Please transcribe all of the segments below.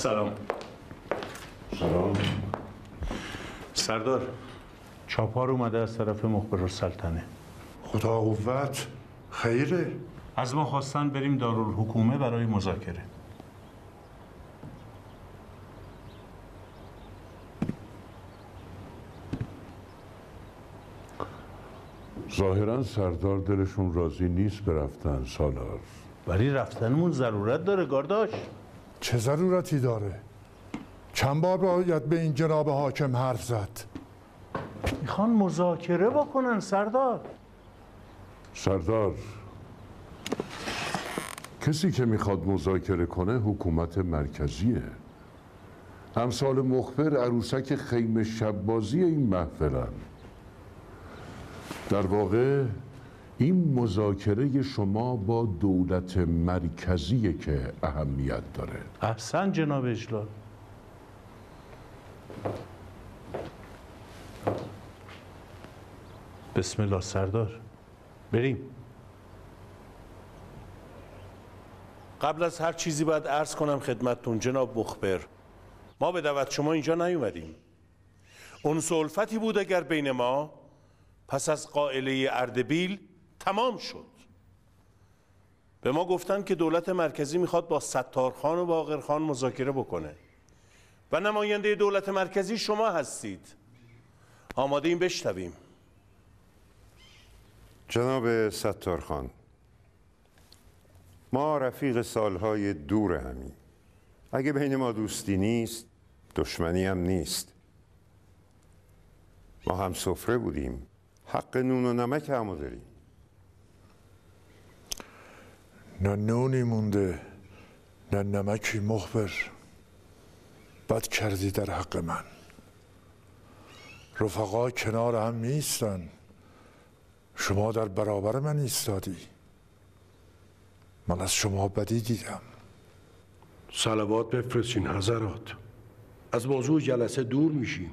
سلام. سلام. سردار. چاپار اومده از طرف مخبر السلطنه خدا قوت. خیره. از ما خواستن بریم دارالحکومه برای مذاکره. ظاهرا سردار دلشون راضی نیست برفتن سالار. ولی رفتنمون ضرورت داره گارداش. چه ضرورتی داره؟ چند بار باید به این جناب حاکم حرف زد؟ می‌خوان مذاکره بکنن سردار سردار کسی که می‌خواد مذاکره کنه حکومت مرکزیه امثال مخبر عروسک خیم شبازی این محفلن در واقع این مذاکره شما با دولت مرکزیه که اهمیت داره. احسن جناب اجلال. بسم الله سردار. بریم. قبل از هر چیزی باید عرض کنم خدمتتون جناب مخبر. ما به دعوت شما اینجا نیومدیم. اون الفتی بود اگر بین ما پس از قائله اردبیل تمام شد. به ما گفتن که دولت مرکزی می‌خواد با ستارخان و باقرخان مذاکره بکنه. و نماینده دولت مرکزی شما هستید. آماده این بشنویم. جناب ستارخان ما رفیق سالهای دور همیم. اگه بین ما دوستی نیست دشمنی هم نیست. ما هم سفره بودیم. حق نون و نمک همو داریم. نه نونی مونده نه نمکی مخبر. بد کردی در حق من. رفقا کنار هم میستن شما در برابر من ایستادی. من از شما بدی دیدم. صلوات بفرستین حضرات. از موضوع جلسه دور میشیم.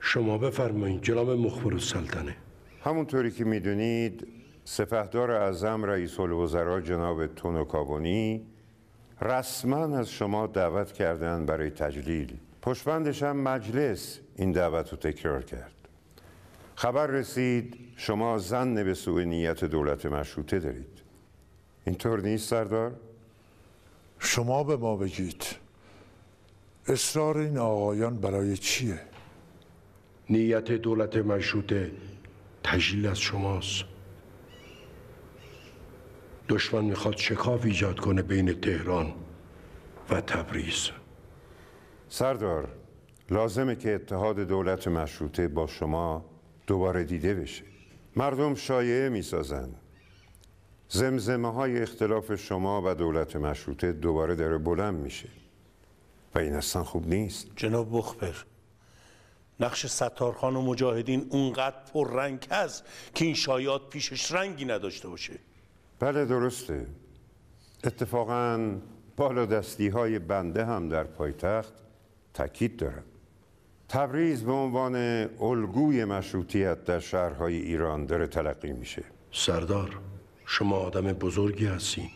شما بفرمایید جناب مخبر السلطنه. همونطوری که می‌دونید سپهدار اعظم رئیس الوزراء جناب تونو کابونی رسما از شما دعوت کردن برای تجلیل. پشبندش هم مجلس این دعوت رو تکرار کرد. خبر رسید شما زن به سوء نیت دولت مشروطه دارید. اینطور نیست سردار؟ شما به ما بگید. اصرار این آقایان برای چیه؟ نیت دولت مشروطه تجلیل از شماست. دشمن می‌خواد شکاف ایجاد کنه بین تهران و تبریز. سردار لازمه که اتحاد دولت مشروطه با شما دوباره دیده بشه. مردم شایعه می‌سازن زمزمه های اختلاف شما و دولت مشروطه دوباره داره بلند میشه. و این اصلا خوب نیست. جناب مخبر نقش ستارخان و مجاهدین اونقدر پر رنگ هست که این شایعات پیشش رنگی نداشته باشه. بله درسته. اتفاقا بالا دستی های بنده هم در پایتخت تاکید دارد تبریز به عنوان الگوی مشروطیت در شهرهای ایران داره تلقی میشه. سردار شما آدم بزرگی هستین.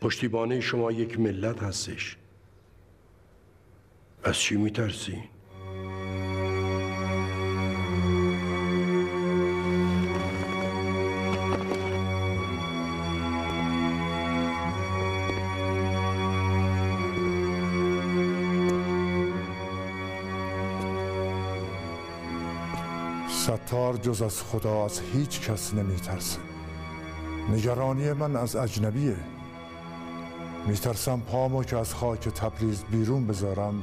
پشتیبانه شما یک ملت هستش. از چی میترسین؟ ستار جز از خدا از هیچ کس نمیترسه. نگرانی من از اجنبیه. میترسم پامو که از خاک تبریز بیرون بذارم.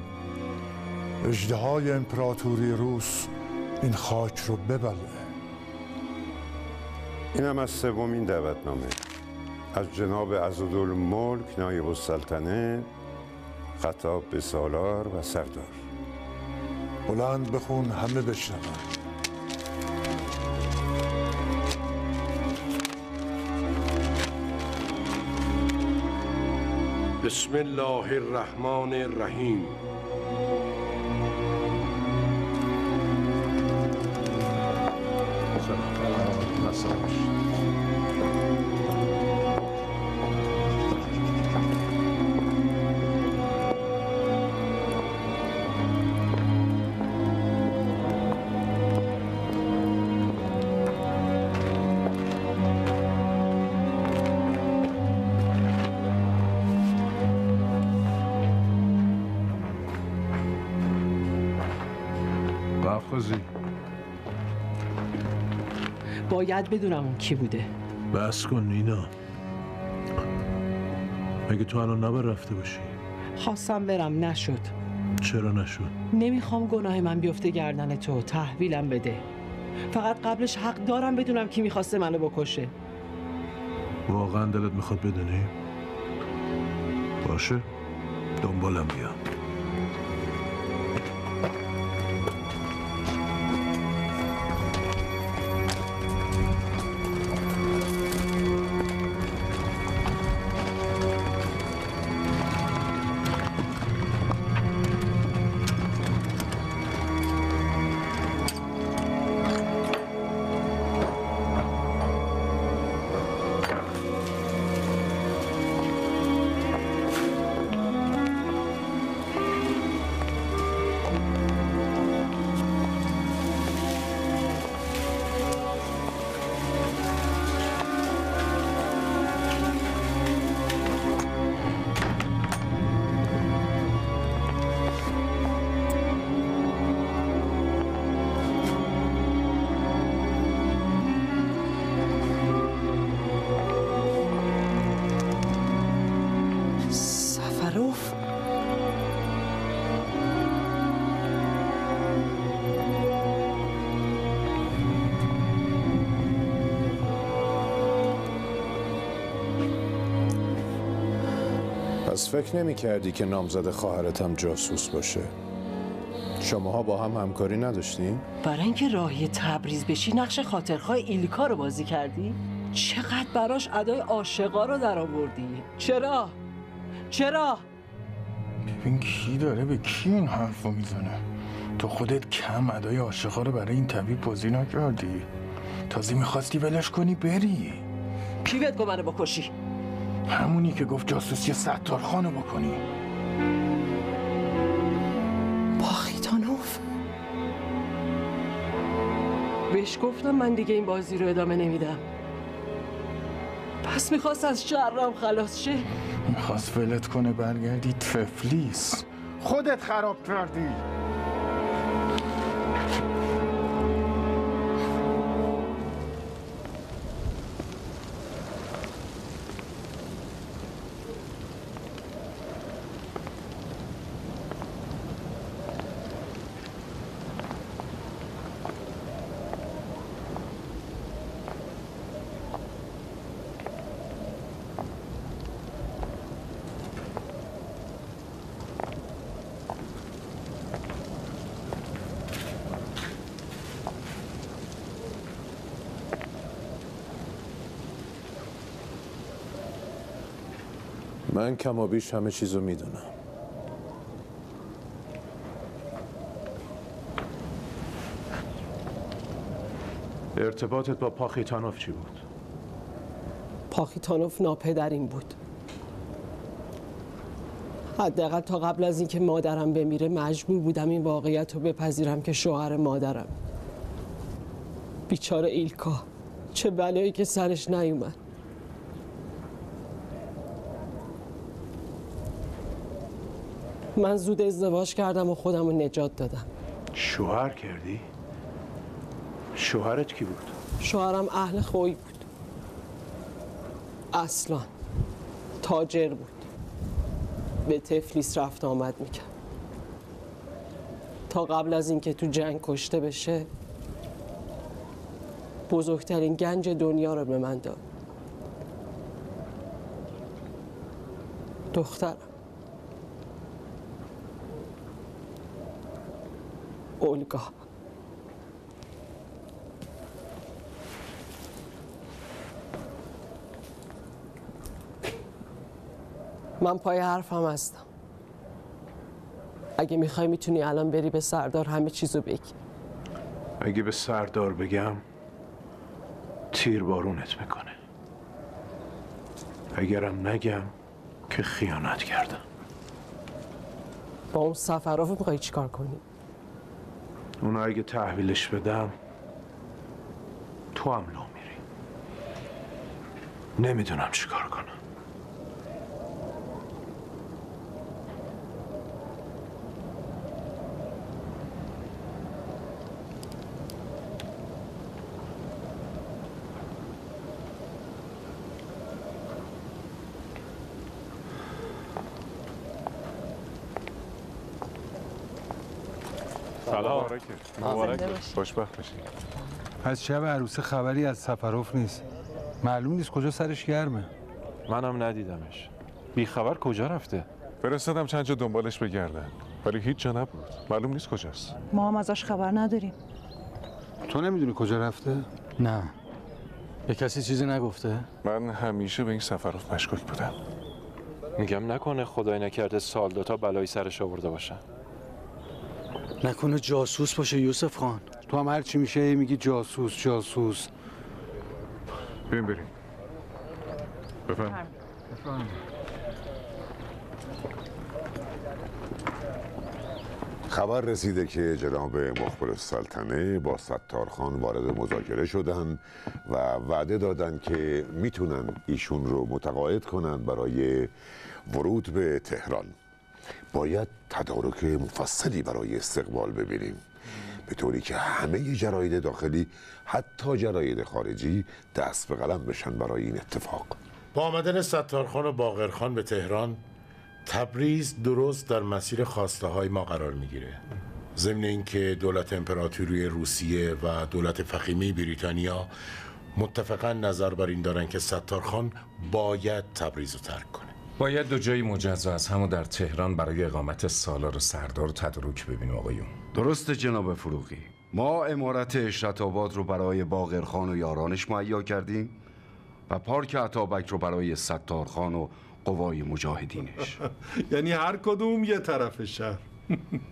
اجدهای امپراتوری روس این خاک رو ببله. اینم از سومین دعوتنامه. از جناب عزدالملک نایب السلطنه خطاب به سالار و سردار. بلند بخون همه بشنون. بسم الله الرحمن الرحیم. باید بدونم اون کی بوده. بس کن نینا. مگه تو الان نباید رفته باشی. خواستم برم نشد. چرا نشد؟ نمی‌خوام گناه من بیفته گردن تو تحویلم بده. فقط قبلش حق دارم بدونم کی می‌خواسته منو بکشه. واقعا دلت می‌خواد بدونی؟ باشه دنبالم بیا. پس فکر نمی کردی که نامزد خواهرتم جاسوس باشه. شماها با هم همکاری نداشتین؟ برای اینکه راهی تبریز بشی نقش خاطرخواه ایلیکا رو بازی کردی؟ چقدر براش ادای عاشقا رو در آوردی؟ چرا؟ چرا؟ ببین کی داره به کی این حرف رو می‌زنه؟ تو خودت کم ادای عاشقا رو برای این طبیب بازی نکردی. تازه می‌خواستی ولش کنی بری. کی بهت گفت منو بکشی. همونی که گفت جاسوسی ستار خانو بکنی. باخیتانوف بهش گفتم من دیگه این بازی رو ادامه نمیدم. پس می‌خواست از شرم خلاص شه. می‌خواست ولت کنه برگردی تفلیس. خودت خراب کردی. من کم و بیش همه چیزو می‌دونم. ارتباطت با پاخیتانوف چی بود؟ پاخیتانوف ناپدرین بود. حداقل تا قبل از اینکه مادرم بمیره مجبور بودم این واقعیت رو بپذیرم که شوهر مادرم. بیچاره ایلکا چه بلایی که سرش نیومد. من زود ازدواج کردم و خودم رو نجات دادم. شوهر کردی؟ شوهرت کی بود؟ شوهرم اهل خوی بود. اصلا تاجر بود. به تفلیس رفت آمد می‌کرد. تا قبل از اینکه تو جنگ کشته بشه بزرگترین گنج دنیا رو به من داد. دخترم. اولگا من پای حرفم هستم. اگه می‌خوای می‌تونی الان بری به سردار همه چیزو بگی. اگه به سردار بگم تیر بارونت می‌کنه. اگرم نگم که خیانت کردم. با اون سفرافو می‌خوای چیکار کنی؟ اونو اگه تحویلش بدم تو هم لو میری. نمی‌دونم چیکار کنم. سلام. مبارک خوشبخت باشید از شب عروسی خبری از سفروف نیست. معلوم نیست کجا سرش گرمه. منم ندیدمش. بی خبر کجا رفته؟ فرستادم چند جا دنبالش بگردن. ولی هیچ جا نبود. معلوم نیست کجاست. ما هم ازش خبر نداریم. تو نمی‌دونی کجا رفته؟ نه. به کسی چیزی نگفته؟ من همیشه به این سفروف مشکوک بودم. میگم نکنه خدای نکرده سال دوتا بلایی سرش آورده باشن. نکنه جاسوس باشه یوسف خان. تو هم هر چی میشه میگی جاسوس جاسوس. بریم بریم. بفهم خبر رسیده که جناب مخبر السلطنه با ستارخان وارد مذاکره شدن و وعده دادن که می‌تونن ایشون رو متقاعد کنن برای ورود به تهران. باید تدارک مفصلی برای استقبال ببینیم. به طوری که همه جراید داخلی حتی جراید خارجی دست به قلم بشن برای این اتفاق. با آمدن ستارخان و باقرخان به تهران تبریز درست در مسیر خواسته های ما قرار می‌گیره. ضمن اینکه دولت امپراتوری روسیه و دولت فخیمه بریتانیا متفقا نظر بر این دارن که ستارخان باید تبریز رو ترک کنه. باید دو جایی مجزا از همو در تهران برای اقامت سالار و سردار تدارک ببینیم آقایون. درست جناب فروغی. ما امارت اشرت آباد رو برای باقرخان و یارانش مهیا کردیم و پارک عطابک رو برای ستارخان و قوای مجاهدینش. یعنی هر کدوم یه طرف شهر.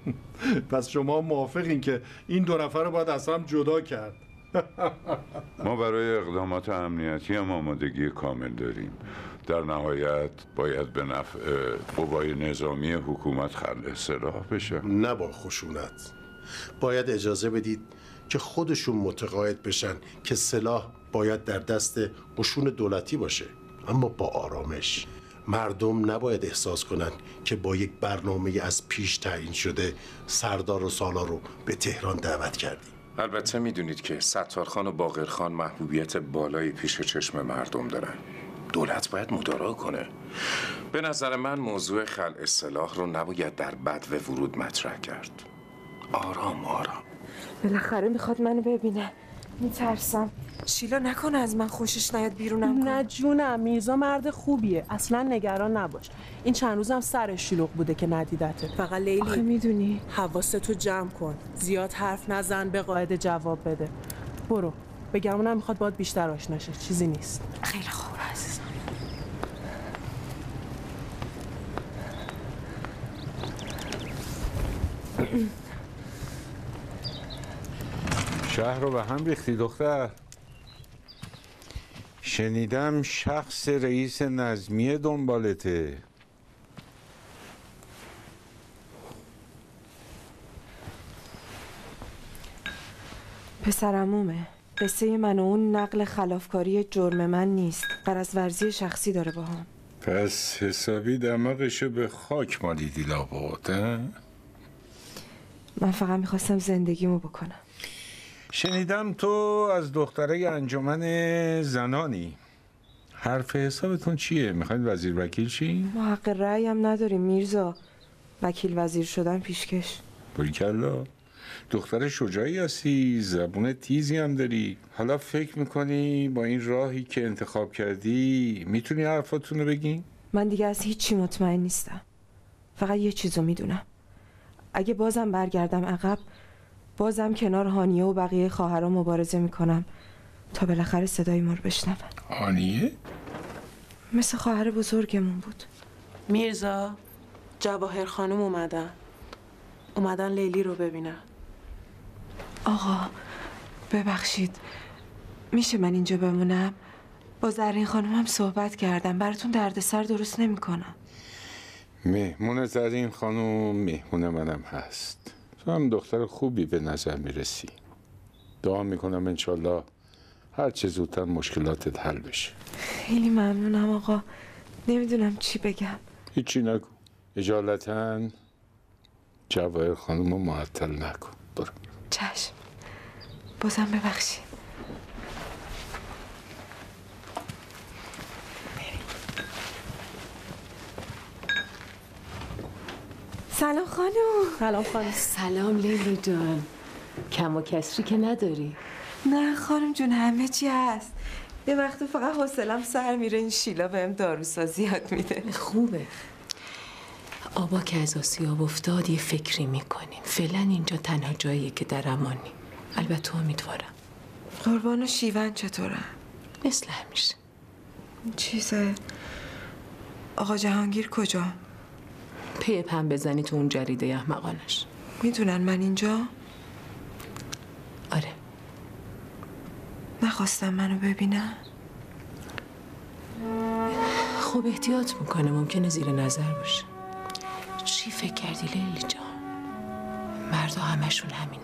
پس شما موافقین که این دو نفر رو باید از هم جدا کرد. ما برای اقدامات امنیتی هم آمادگی کامل داریم. در نهایت باید به نفع قوای نظامی حکومت خلع اصلاح بشه. نه با خشونت. باید اجازه بدید که خودشون متقاعد بشن که سلاح باید در دست قشون دولتی باشه اما با آرامش. مردم نباید احساس کنند که با یک برنامه از پیش تعیین شده سردار و سالار رو به تهران دعوت کردیم. البته می‌دونید که ستارخان و باقرخان محبوبیت بالایی پیش چشم مردم دارن. دولت باید مدارا کنه. به نظر من موضوع خلع اصلاح رو نباید در بد و ورود مطرح کرد. آرام آرام. بالاخره می‌خواد منو ببینه. میترسم. شیلا نکنه از من خوشش نیاد بیرونم نه جونم میرزا مرد خوبیه. اصلا نگران نباش. این چند روزم سر شلوغ بوده که ندیدته. فقط لیلی. آخه می‌دونی. حواستو جمع کن. زیاد حرف نزن به قاعده جواب بده. برو. بگمونم می‌خواد باید بیشتر آشنا شه چیزی نیست. خیلی خوب عزیزم شهر رو به هم ریختی دختر. شنیدم شخص رئیس نظمیه دنبالته. پسرمومه قصه من و اون نقل خلافکاری جرم من نیست. از ورزی شخصی داره با هم. پس حسابی دماغشو به خاک مالیدی لابد من فقط می‌خواستم زندگیمو بکنم. شنیدم تو از دختره انجمن زنانی. حرف حسابتون چیه؟ می‌خواید وزیر وکیل چی؟ ما حق رأی هم نداریم میرزا. وکیل وزیر شدن پیشکش. کلا دختر شجاعی هستی زبون تیزی هم داری. حالا فکر می‌کنی با این راهی که انتخاب کردی می‌تونی حرفاتون رو بگی؟ من دیگه از هیچی مطمئن نیستم. فقط یه چیزو می‌دونم. اگه بازم برگردم عقب بازم کنار هانیه و بقیه خواهرها مبارزه می‌کنم تا بالاخره صدای ما رو بشنون. هانیه؟ مثل خواهر بزرگمون بود. میرزا جواهر خانم اومدن. اومدن لیلی رو ببینن. آقا ببخشید. میشه من اینجا بمونم؟ با زرین خانم هم صحبت کردم. براتون دردسر درست نمی‌کنم. مهمون زرین خانم مهمون منم هست. تو هم دختر خوبی به نظر می‌رسی. دعا می‌کنم انشالله هر چه زودتر مشکلاتت حل بشه. خیلی ممنونم آقا. نمی‌دونم چی بگم. هیچی نگو. اجالتا جواهر خانم رو معطل نکن. برو. چشم. بازم ببخشید. سلام خانم. سلام خانم. سلام لیلی جان. کم و کسری که نداری؟ نه خانم جون همه چی هست. یه وقت فقط حوصلم سر میره این شیلا بهم داروسازی یاد میده. خوبه. آبا که از آسیاب افتاد یه فکری می‌کنیم فعلا اینجا تنها جاییه که در امانی. البته امیدوارم. قربان و شیون چطورن؟ مثل همیشه. چیزه؟ آقا جهانگیر کجا؟ پی پن بزنی تو اون جریده احمقانش. می‌دونن من اینجا؟ آره. نخواستم منو ببینن؟ خب احتیاط می‌کنه ممکنه زیر نظر باشه. چی فکر کردی لیلی جان؟ مردا همشون همینه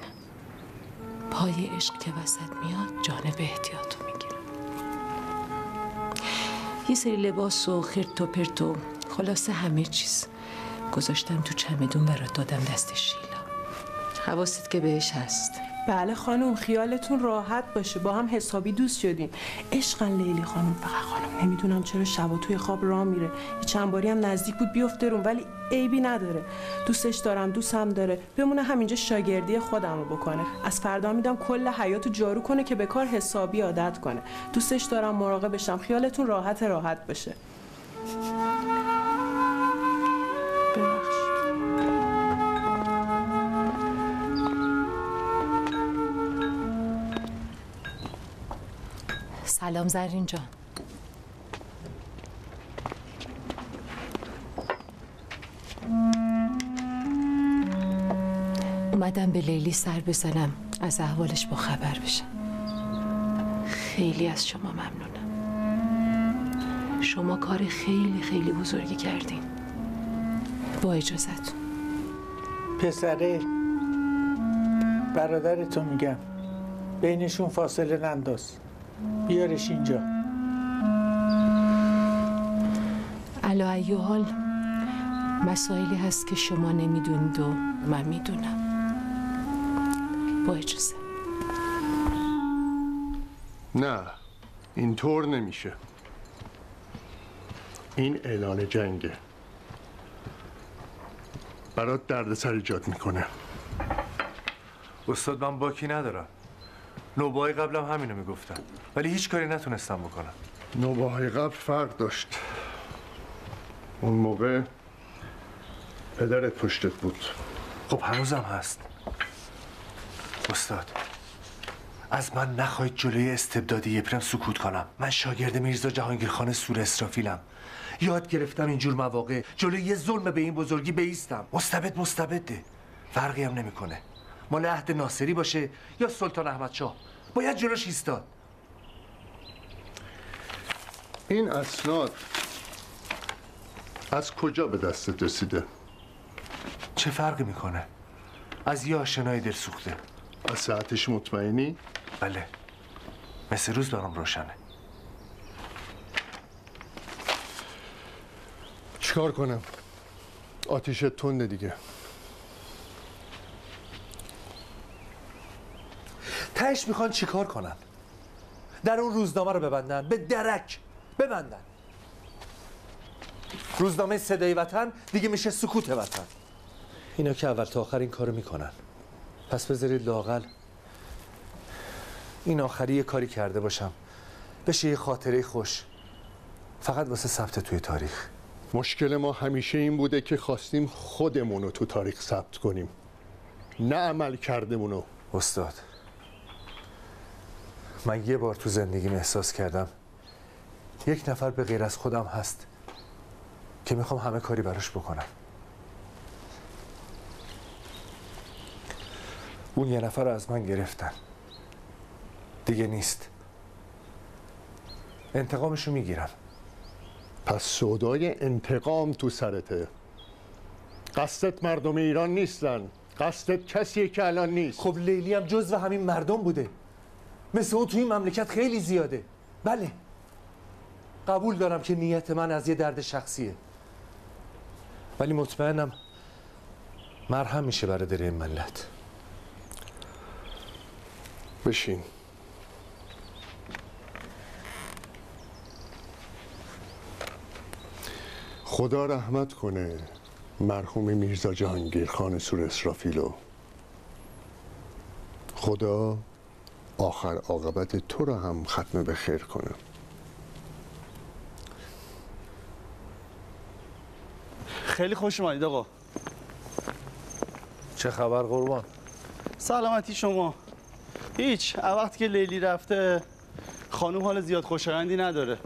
پای عشق که وسط میاد جانب احتیاطو می‌گیره. یه سری لباس و خرت و پرت و خلاصه همه چیز. گذاشتم تو چمدون برات دادم دست شیلا. حواست که بهش هست. بله خانم خیالتون راحت باشه. با هم حسابی دوست شدیم. عشقن لیلی خانم فقط خانم نمی‌دونم چرا شبا توی خواب راه میره. یه چند باری هم نزدیک بود بیفته روم ولی عیبی نداره. دوستش دارم دوستم داره. بمونه همینجا شاگردی خودم رو بکنه. از فردا میدم کل حیاتو جارو کنه که به کار حسابی عادت کنه. دوستش دارم مراقبشم خیالتون راحت راحت باشه. سلام زرین جان. اومدم به لیلی سر بزنم از احوالش با خبر بشم خیلی از شما ممنونم. شما کار خیلی خیلی بزرگی کردین. با اجازتون. پسره برادرتو میگم. بینشون فاصله ننداز. بیارش اینجا. علا ای حال مسائلی هست که شما نمی‌دونید و من می‌دونم. با اجازه. نه اینطور نمیشه. این اعلان جنگه. برات دردسر ایجاد می‌کنه. استاد من باکی ندارم. نوبای قبلم همینو می‌گفتم ولی هیچ کاری نتونستم بکنم. نوباهای قبل فرق داشت. اون موقع پدرت پشتت بود. خب هنوزم هست. استاد از من نخواهید جلوی استبدادی یپرم سکوت کنم. من شاگرد میرزا جهانگیر خان سور اسرافیلم. یاد گرفتم اینجور مواقع جلوی یه ظلم به این بزرگی بیستم. مستبد مستبده. فرقی هم نمی‌کنه. مال عهد ناصری باشه یا سلطان احمد شاه باید جلوش ایستاد این اسناد از کجا به دستت رسیده؟ چه فرقی می‌کنه؟ از یه آشنای دل سوخته از ساعتش مطمئنی؟ بله مثل روز برام روشنه چیکار کنم؟ آتیش تنده دیگه تهش می‌خوان چیکار کنن؟ در اون روزنامه رو ببندن به درک ببندن. روزنامه صدای وطن دیگه میشه سکوت وطن. اینا که اول تا آخر این کارو می‌کنن. پس بذارید لاقل این آخری یه کاری کرده باشم. بشه یه خاطره خوش. فقط واسه ثبت توی تاریخ. مشکل ما همیشه این بوده که خواستیم خودمون رو تو تاریخ ثبت کنیم. نه عمل کردمونو. استاد. من یه بار تو زندگیم احساس کردم. یک نفر به غیر از خودم هست که می‌خوام همه کاری براش بکنم. اون یه نفر رو از من گرفتن. دیگه نیست. انتقامشو می‌گیرم. پس سودای انتقام تو سرته. قصدت مردم ایران نیستن. قصدت کسیه که الان نیست. خب لیلی هم جزو همین مردم بوده. مثل اون تو این مملکت خیلی زیاده. بله. قبول دارم که نیت من از یه درد شخصیه. ولی مطمئنم مرهم میشه برای در این ملت. بشین. خدا رحمت کنه مرحوم میرزا جهانگیر خان سور اسرافیلو. خدا آخر عاقبت تو را هم ختم به خیر کنه خیلی خوش اومدید آقا. چه خبر قربان؟ سلامتی شما. هیچ وقتی که لیلی رفته خانوم حال زیاد خوشایندی نداره.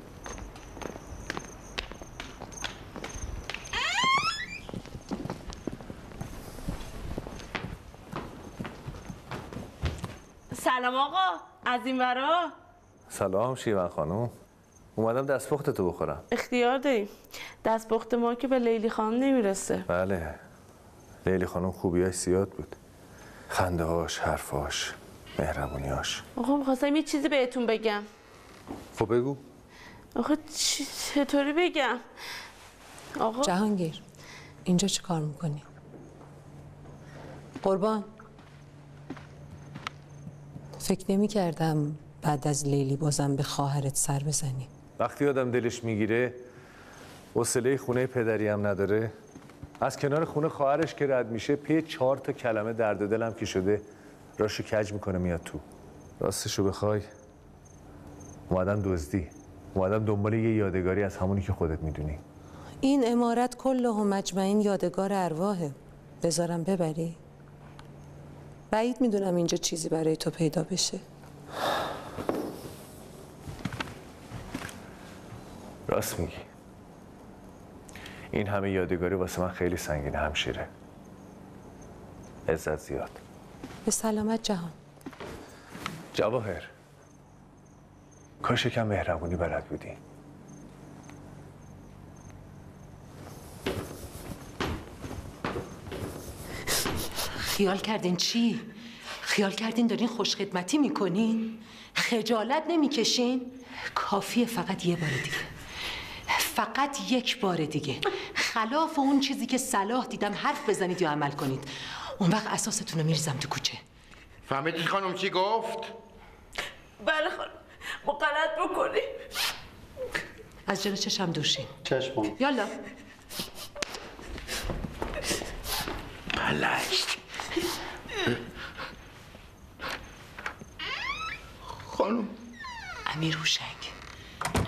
سلام آقا از این ورا؟ سلام شیون خانم. اومدم دستپخت تو بخورم. اختیار داریم. دست پخت ما که به لیلی خانم نمی‌رسه. بله. لیلی خانم خوبیاش زیاد بود. خنده هاش حرفاش مهربونیاش آقا می‌خواستم یه چیزی بهتون بگم. خب بگو. آقا چطوری بگم؟ آقا جهانگیر اینجا چه کار می‌کنی؟ قربان. فکر نمی کردم بعد از لیلی بازم به خواهرت سر بزنی. وقتی آدم دلش می‌گیره حوصله خونه پدری هم نداره. از کنار خونه خواهرش که رد میشه پی چهار تا کلمه درد دلم که شده راشو کج می‌کنه میاد تو. راستشو بخوای. اومدم دزدی. اومدم دنبال یه یادگاری از همونی که خودت می‌دونی. این امارت کل و مجمعین یادگار ارواحه. بذارم ببری؟ بعید می‌دونم اینجا چیزی برای تو پیدا بشه. راست میگی. این همه یادگاری واسه من خیلی سنگینه همشیره. عزت زیاد. به سلامت جهان. جواهر کاش یکم مهربونی بلد بودی. خیال کردین چی؟ خیال کردین دارین خوشخدمتی می‌کنین؟ خجالت نمی‌کشین؟ کافیه فقط یه بار دیگه. فقط یک بار دیگه. خلاف اون چیزی که صلاح دیدم حرف بزنید یا عمل کنید. اون وقت اساستون رو میریزم تو کوچه. فهمیدی خانم چی گفت؟ بله خانم. ما غلط بکنیم از جلو چشم دوشین. چشم یالا. پلشت. خانم. امیر هوشنگ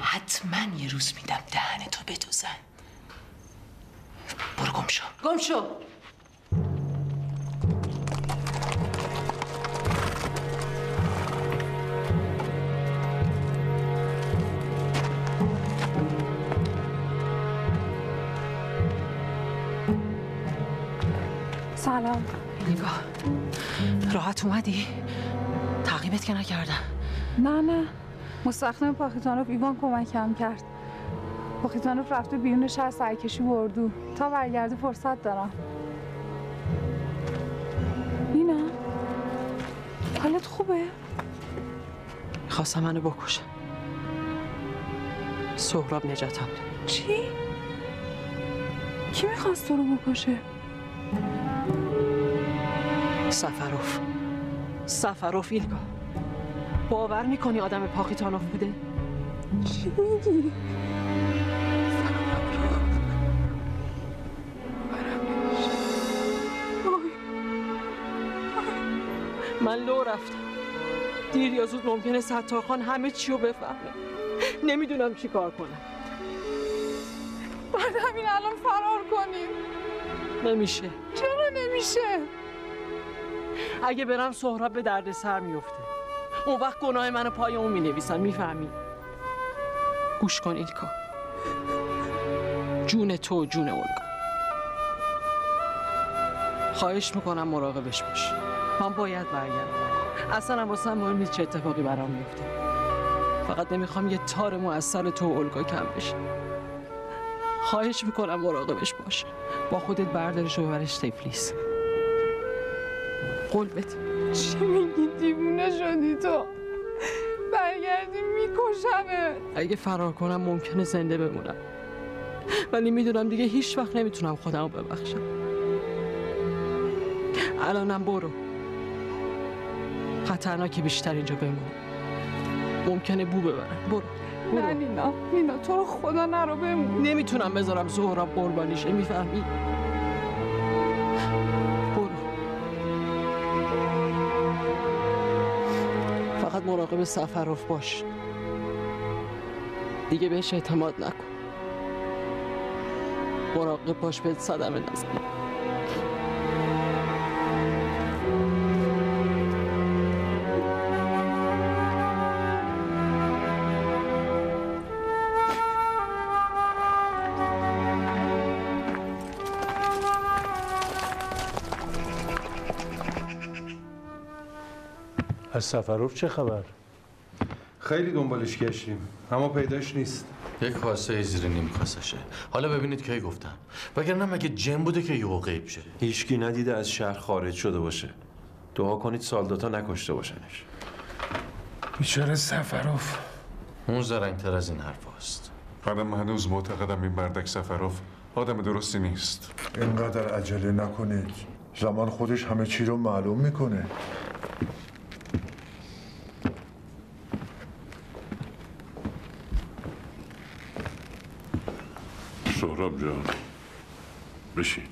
حتما یه روز میدم دهن تو بدوزن. برو گم شو. گم شو. سلام. نگاه. راحت اومدی؟ تعقیبت که نکردم. نه نه. مستخدم پاخیتانوف ایوان کمکم کرد. پاخیتانوف رفته بیرون شهر سرکشی به اردو. تا برگرده فرصت دارم. اینا؟ حالت خوبه؟ خواستم منو بکشم سهراب نجاتم داد. چی؟ کی می‌خواست تو رو بکشه؟ سفروف. سفروف ایلگا. باور می‌کنی آدم پاخیتانوف بوده؟ چی میگی؟ من لو رفتم دیر یا زود ممکنه ستارخان همه چی رو بفهمه نمی‌دونم چی کار کنم بعد همین الان فرار کنیم نمیشه چرا نمیشه؟ اگه برم سهراب به درد سر میفته اون وقت گناه منو پای اون می‌نویسن می‌فهمی؟ گوش کن ایلکا. جون تو جون اولگا. خواهش می‌کنم مراقبش باش. من باید برگردم. اصلا واسه مهم نیست چه اتفاقی برام میفته فقط نمی‌خوام یه تار مو از سر تو و اولگا کم بشه. خواهش می‌کنم مراقبش باش. با خودت بردارش و ببرش تفلیس قول بده. چی میگی؟ دیوونه شدی تو؟ برگردی میکشمه اگه فرار کنم ممکنه زنده بمونم. ولی می‌دونم دیگه هیچ وقت نمی‌تونم خودم رو ببخشم. الانم برو. خطرناکه بیشتر اینجا بمونی ممکنه بو ببرن برو. نه برو نینا. نینا تو رو خدا نرو بمون. نمی‌تونم بذارم سهراب قربانیشه می‌فهمی مراقب سفروف باش. دیگه بهش اعتماد نکن. مراقب باش بهت صدمه نزنه از سفروف چه خبر؟ خیلی دنبالش گشتیم اما پیداش نیست. یک کاسه زیر نیم کاسشه حالا ببینید کی گفتم. وگرنه مگه جن بوده که یهو غیب شه؟ هیچکی ندیده از شهر خارج شده باشه. دعا کنید سالداتا نکشته باشنش. بیچاره سفروف اون زرنگتر از این حرف هست منم هنوز معتقدم این مردک سفروف آدم درستی نیست. اینقدر عجله نکنید. زمان خودش همه چی رو معلوم می‌کنه. سهراب جان بشین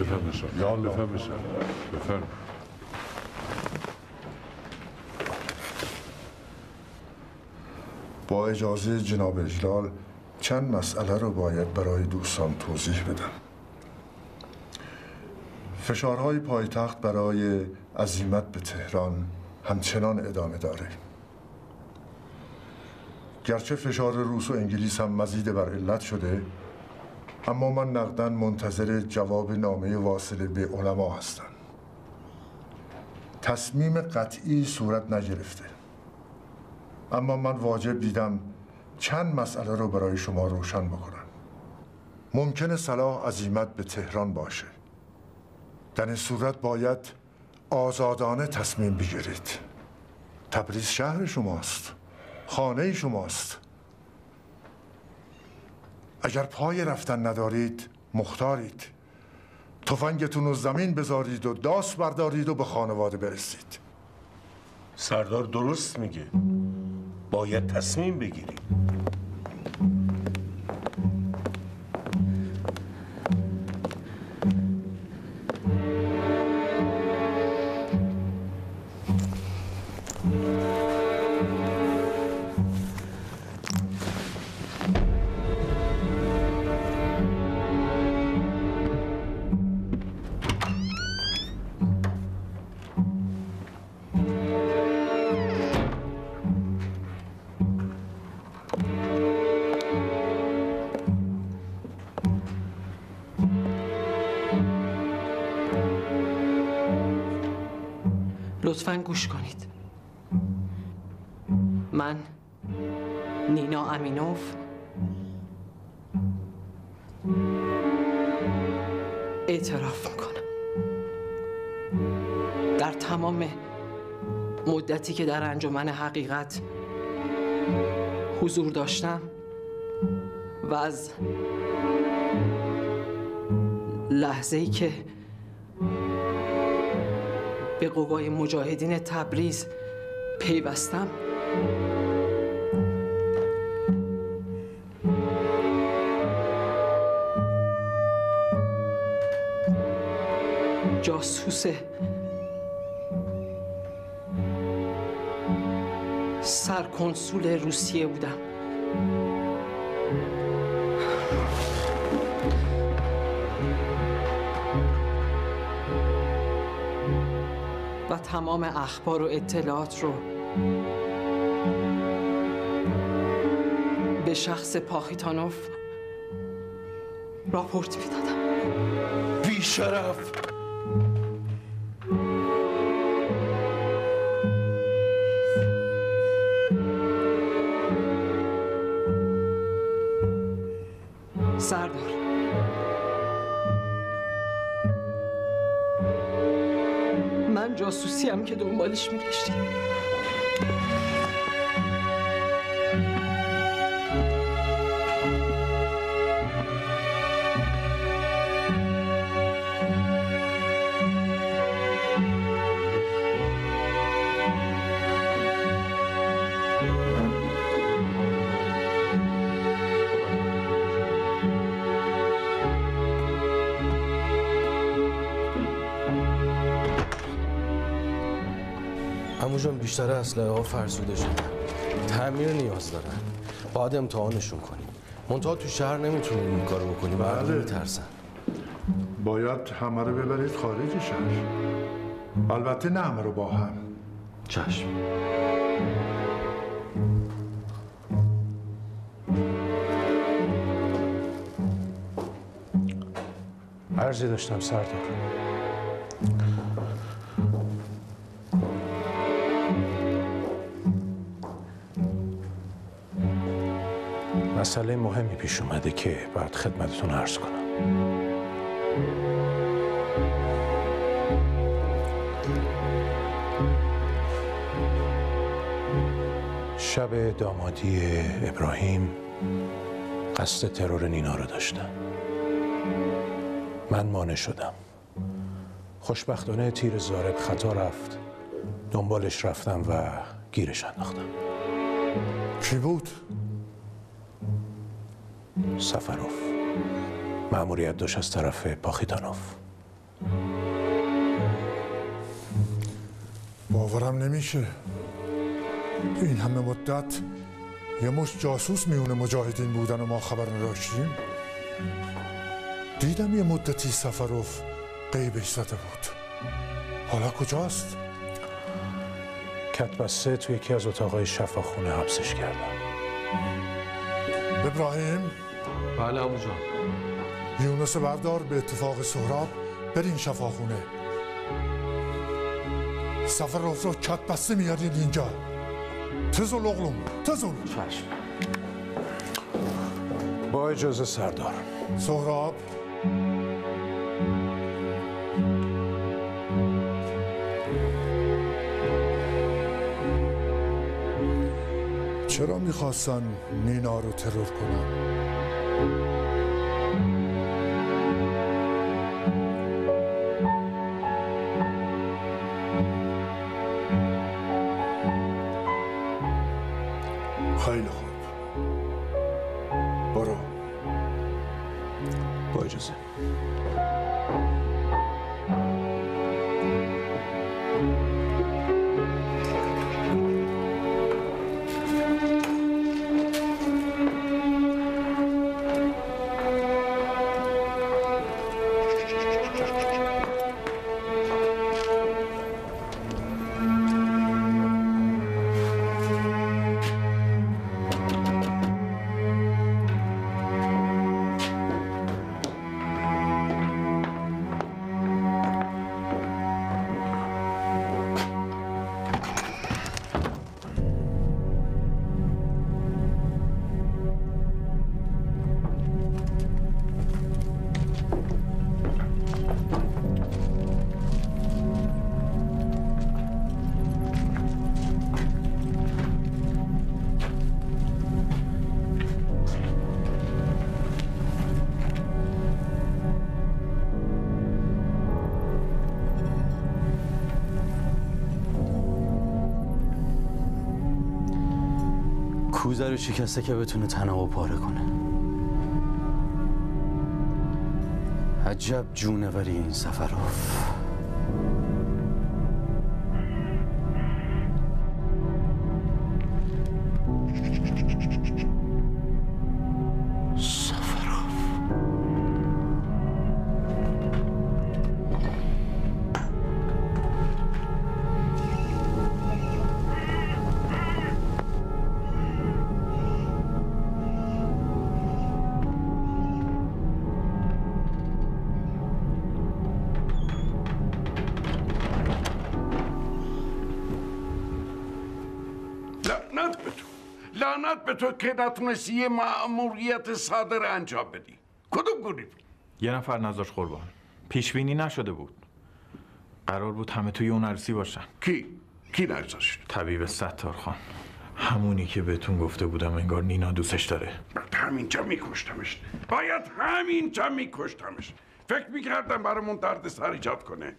بفرم بفرم سهراب بفرم با اجازه جناب اجلال چند مسئله رو باید برای دوستان توضیح بدم فشارهای پایتخت برای عزیمت به تهران همچنان ادامه داره. گرچه فشار روس و انگلیس هم مزید بر علت شده اما من نقدن منتظر جواب نامه واصله به علما هستم. تصمیم قطعی صورت نگرفته. اما من واجب دیدم چند مسئله رو برای شما روشن بکنم. ممکنه صلاح عزیمت به تهران باشه. در این صورت باید آزادانه تصمیم بگیرید. تبریز شهر شماست. خانه شماست. اگر پای رفتن ندارید مختارید. تفنگتون رو زمین بذارید و داس بردارید و به خانواده برسید. سردار درست میگه. باید تصمیم بگیریم لطفا گوش کنید. من نینا امینوف. اعتراف می‌کنم. در تمام مدتی که در انجمن حقیقت حضور داشتم و از لحظه ای که به قوای مجاهدین تبریز پیوستم. جاسوس سرکنسول روسیه بودم. تمام اخبار و اطلاعات رو به شخص پاخیتانوف راپورت می‌دادم. بی شرف سردار. جاسوسی هم که دنبالش میگشتیم. بیشتر اسلحه ها فرسوده شدن. تعمیر نیاز دارن. باید امتحانشون کنیم. منتها تو شهر نمی‌تونیم این کارو بکنیم. بله. میترسن. باید همه رو ببرید خارج شهر. البته نه همه رو با هم. چشم. عرضی داشتم سردار مسئله مهمی پیش اومده که باید خدمتتون عرض کنم. شب دامادی ابراهیم قصد ترور نینا رو داشتن. من مانع شدم. خوشبختانه تیر زارب خطا رفت. دنبالش رفتم و گیرش انداختم. کی بود؟ سفروف مأموریت داشت از طرف پاخیتانوف باورم نمیشه. این همه مدت یه مش جاسوس میونه مجاهدین بودن و ما خبر نداشتیم. دیدم یه مدتی سفروف قیبش زده بود. حالا کجاست؟ کتبسته توی یکی از اتاقای شفاخونه حبسش کردم. ابراهیم؟ بله ابو جان. یونس بردار به اتفاق سهراب برین شفاخونه. سفروف رو کت بسته میارین اینجا. تزل اغلوم تزل چشم. با اجازه سردار. سهراب. چرا می‌خواستن نینا رو ترور کنن؟ با اجازه رو شکسته که بتونه تنها پاره کنه. عجب جونوری این سفروف لعنت به تو که نتونستی یه مأموریت صادر انجام بدی. کدوم گوری یه نفر نذاش قربان. پیش بینی نشده بود. قرار بود همه توی اون عروسی باشن. کی؟ کی نذاشت طبیب ستار خان. همونی که بهتون گفته بودم انگار نینا دوستش داره. همینجا میکشتمش. باید همینجا میکشتمش. فکر می‌کردم برامون درد سر ایجاد کنه.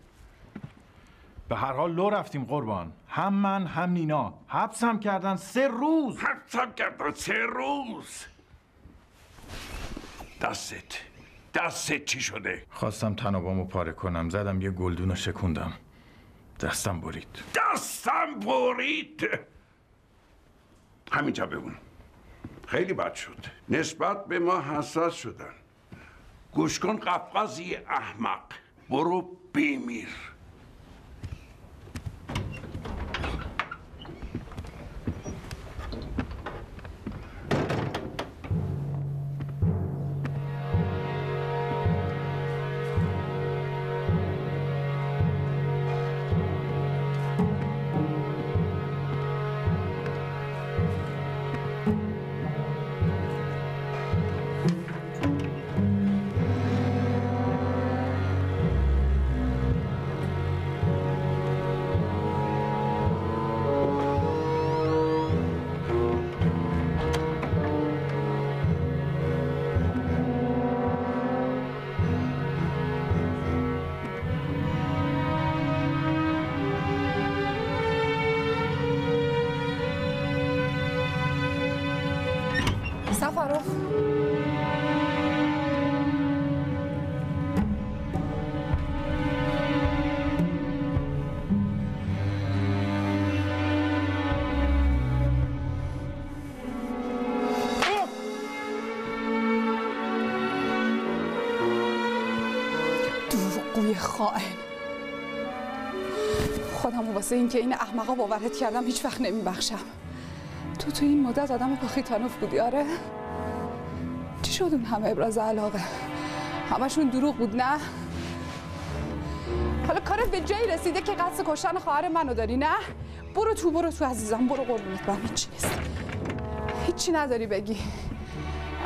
به هر حال لو رفتیم قربان. هم من هم نینا. حبسم کردن سه روز. حبسم کردن سه روز. دستت دستت چی شده؟ خواستم تنابامو پاره کنم. زدم یه گلدون شکوندم. دستم برید. دستم برید؟ همینجا بمون. خیلی بد شد. نسبت به ما حساس شدن. گوش کن قفقازی احمق. برو بیمیر. خائن. خودم واسه اینکه این احمقا باورت کردم هیچ وقت نمیبخشم. تو تو این مدت آدم پاخیتانوف بودی آره؟ چی شد اون همه ابراز علاقه؟ همشون دروغ بود نه؟ حالا کارت به جایی رسیده که قصد کشتن خواهر منو داری نه؟ برو تو برو تو عزیزم برو قربونت برم هیچی نیست. هیچی نداری بگی.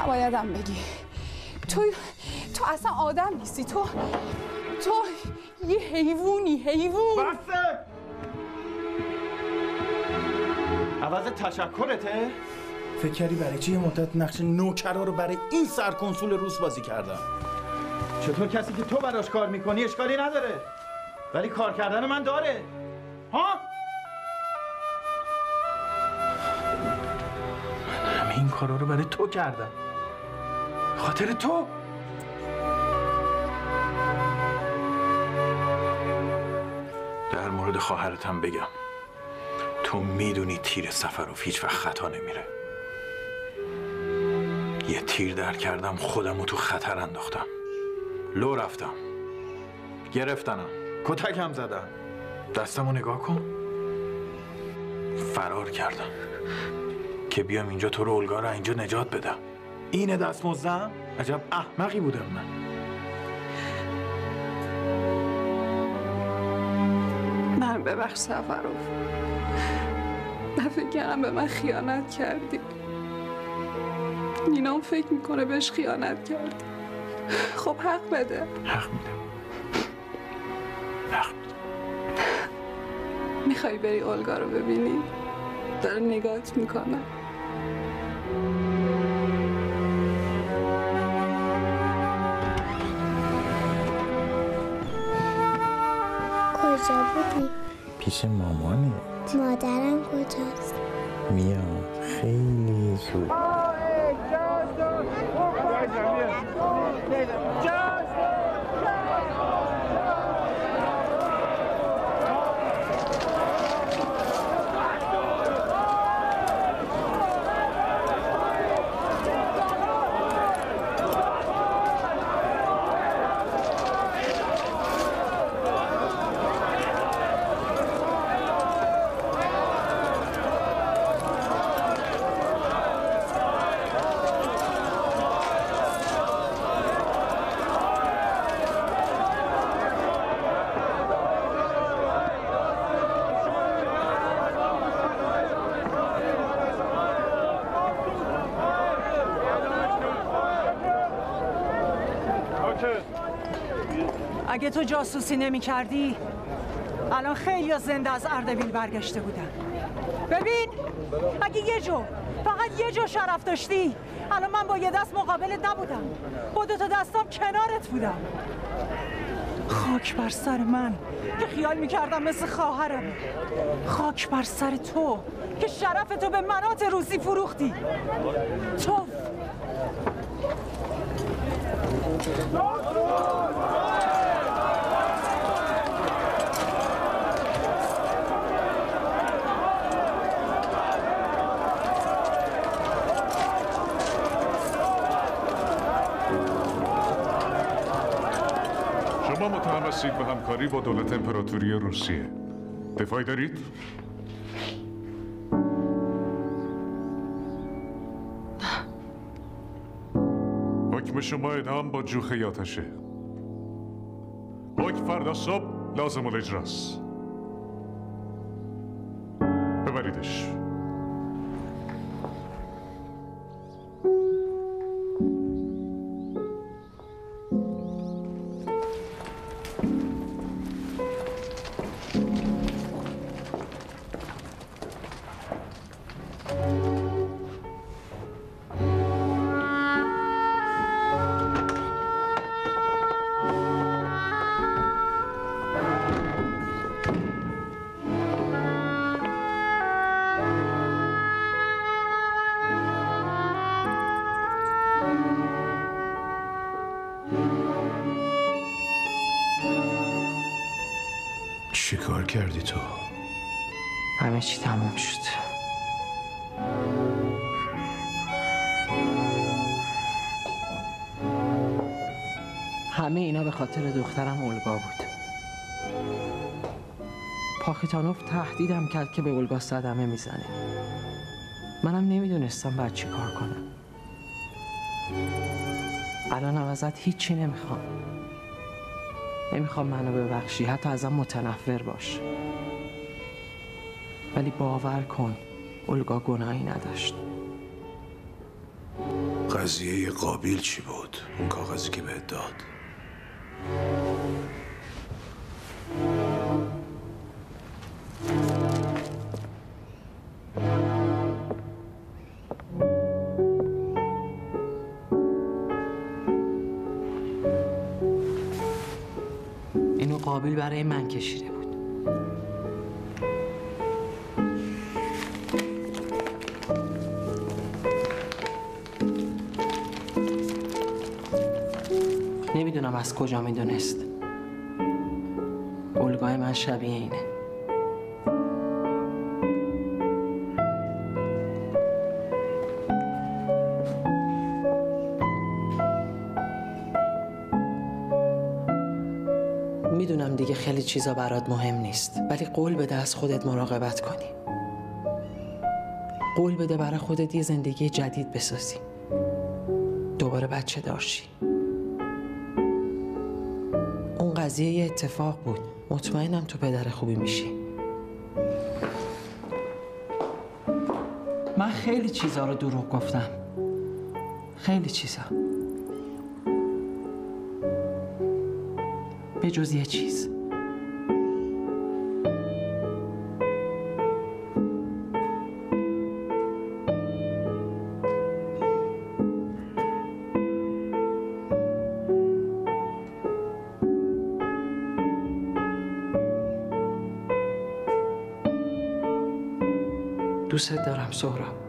نبایدم بگی. تو تو اصلا آدم نیستی تو تو یه حیوونی حیوون بسه عوض تشکرته؟ فکر کردی برای چی یه مدت نقش نوکرا رو برای این سرکنسول روس بازی کردم؟ چطور کسی که تو براش کار می‌کنی اشکالی نداره؟ ولی کار کردن من داره. ها؟ من همه این کارا رو برای تو کردم. خاطر تو؟ مورد خواهرتم بگم. تو می‌دونی تیر سفر و هیچ وقت خطا نمیره. یه تیر در کردم خودم رو تو خطر انداختم. لو رفتم. گرفتنم. کتکم زدم. دستم رو نگاه کن. فرار کردم. که بیام اینجا تو رو اینجا نجات بدم. اینه دستمزدم عجب احمقی بودم من. من ببخش سفروف من فکر کردم به من خیانت کردی. نینام فکر می‌کنه بهش خیانت کردی. خب حق بده. حق میدم حق می‌خوای بری اولگا رو ببینی؟ داره نگاهت می‌کنه. کجا بودی؟ پیش مامانه مادرم کجاست؟ میاد خیلی زود اگه جاسوسی نمی کردی الان خیلی زنده از اردبیل برگشته بودن. ببین اگه یه جو فقط یه جو شرف داشتی؟ الان من با یه دست مقابلت نبودم. با دو تا دستام کنارت بودم. خاک بر سر من که خیال می‌کردم مثل خواهرم. خاک بر سر تو که شرف تو به منات روسی فروختی. تو شما متهم هستید به همکاری با دولت امپراتوری روسیه. دفاعی دارید؟ حکم شما اعدام با جوخه آتشه حکم فردا صبح لازم الاجراست. پاخیتانوف تهدیدم کرد که به اولگا صدمه می‌زنه. منم نمی‌دونستم باید چی کار کنم. الانم ازت هیچی نمی‌خوام. نمی‌خوام منو ببخشی حتی ازم متنفر باش. ولی باور کن اولگا گناهی نداشت. قضیه قابیل چی بود؟ اون کاغذی که بهت داد. چیزا برات مهم نیست ولی قول بده از خودت مراقبت کنی. قول بده برای خودت یه زندگی جدید بسازی. دوباره بچه دارشی اون قضیه یه اتفاق بود. مطمئنم تو پدر خوبی میشی. من خیلی چیزا رو دروغ گفتم. خیلی چیزا. به جز یه چیز. دوست دارم سهراب.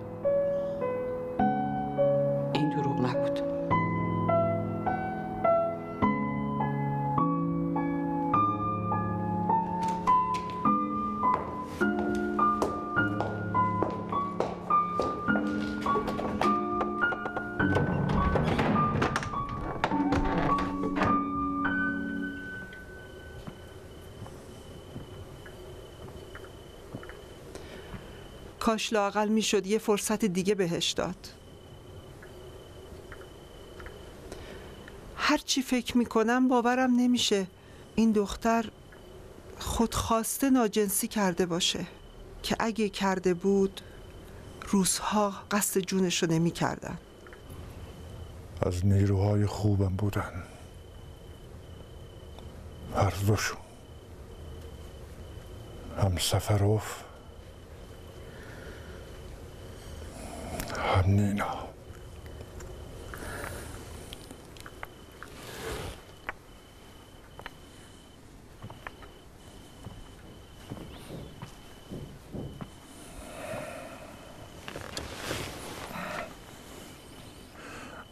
کاش لاقل می‌شد یه فرصت دیگه بهش داد. هرچی فکر می‌کنم باورم نمیشه این دختر خودخواسته ناجنسی کرده باشه که اگه کرده بود روزها قصد جونش رو نمی‌کردن. از نیروهای خوبم بودن. هر دوشون. هم سفروف هم نینا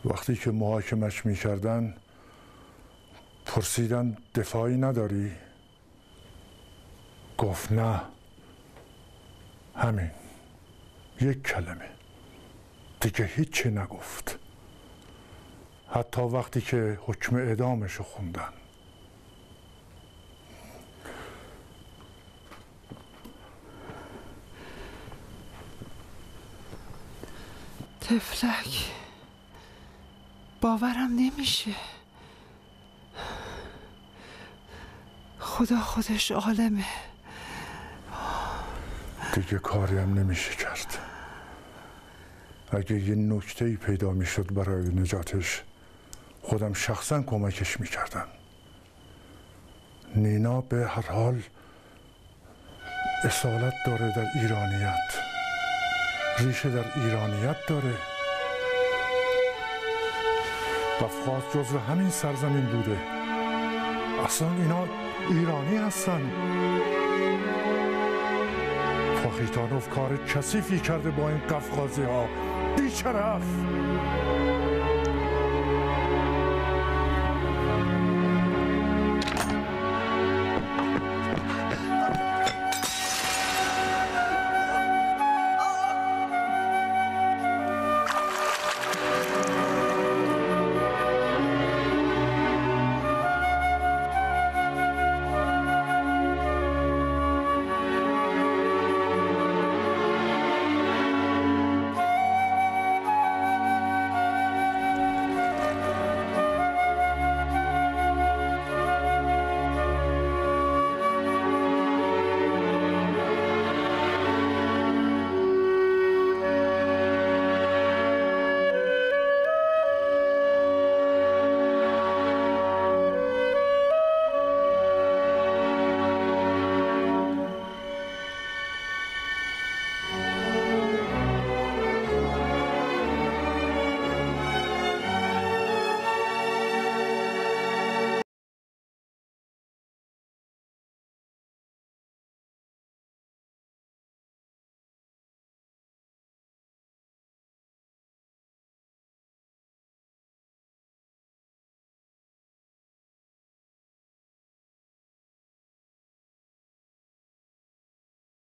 وقتی که محاکمش می‌کردن پرسیدن دفاعی نداری؟ گفت نه. همین. یک کلمه. دیگه هیچی نگفت. حتی وقتی که حکم اعدامش رو خوندن. تفلک. باورم نمیشه. خدا خودش عالمه. دیگه کاریم نمیشه کرد. اگه یه نکته پیدا می‌شد برای نجاتش خودم شخصا کمکش می‌کردم. نینا به هر حال اصالت داره در ایرانیت. ریشه در ایرانیت داره. قفقاز جزو همین سرزمین بوده. اصلا اینا ایرانی هستن. فاخیتانوف کار کثیفی کرده با این قفقازی ها بیچرف